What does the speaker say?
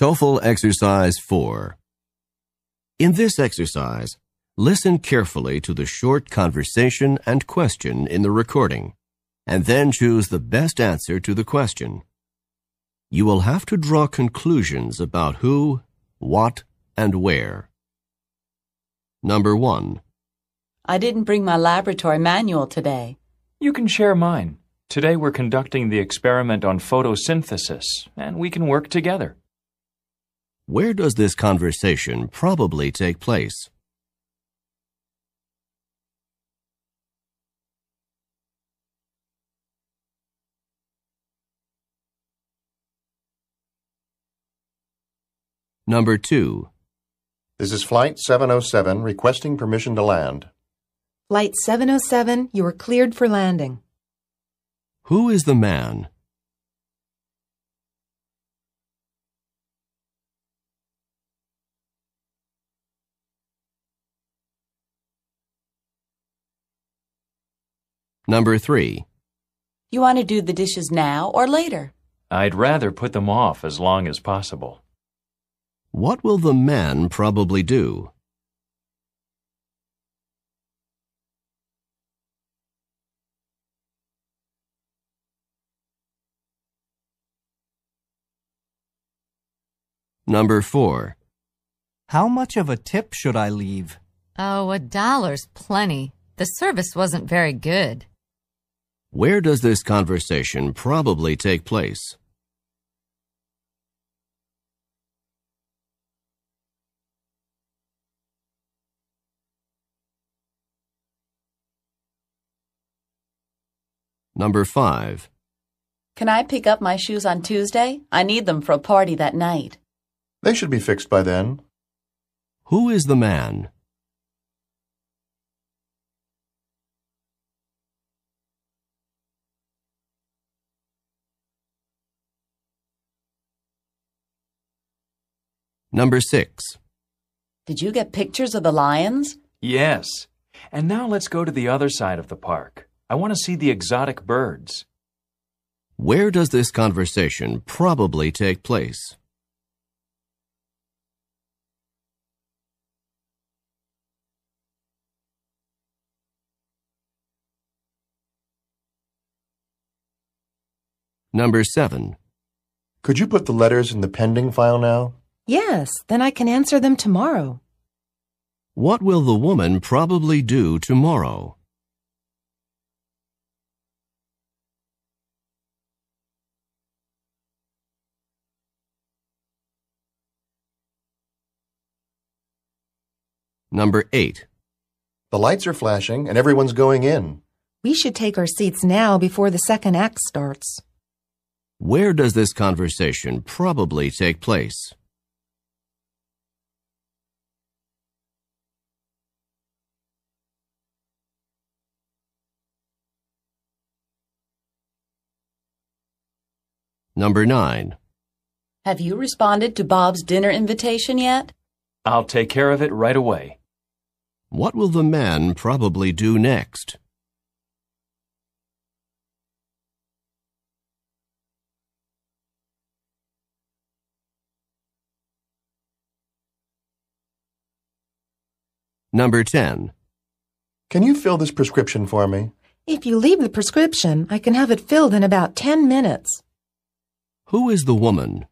TOEFL Exercise 4. In this exercise, listen carefully to the short conversation and question in the recording, and then choose the best answer to the question. You will have to draw conclusions about who, what, and where. Number 1. I didn't bring my laboratory manual today. You can share mine. Today we're conducting the experiment on photosynthesis, and we can work together. Where does this conversation probably take place? Number 2. This is Flight 707 requesting permission to land. Flight 707, you are cleared for landing. Who is the man? Number 3. You want to do the dishes now or later? I'd rather put them off as long as possible. What will the man probably do? Number 4. How much of a tip should I leave? Oh, a dollar's plenty. The service wasn't very good. Where does this conversation probably take place? Number 5. Can I pick up my shoes on Tuesday? I need them for a party that night. They should be fixed by then. Who is the man? Number 6. Did you get pictures of the lions? Yes. And now let's go to the other side of the park. I want to see the exotic birds. Where does this conversation probably take place? Number 7. Could you put the letters in the pending file now? Yes, then I can answer them tomorrow. What will the woman probably do tomorrow? Number 8. The lights are flashing and everyone's going in. We should take our seats now before the second act starts. Where does this conversation probably take place? Number 9. Have you responded to Bob's dinner invitation yet? I'll take care of it right away. What will the man probably do next? Number 10. Can you fill this prescription for me? If you leave the prescription, I can have it filled in about 10 minutes. Who is the woman?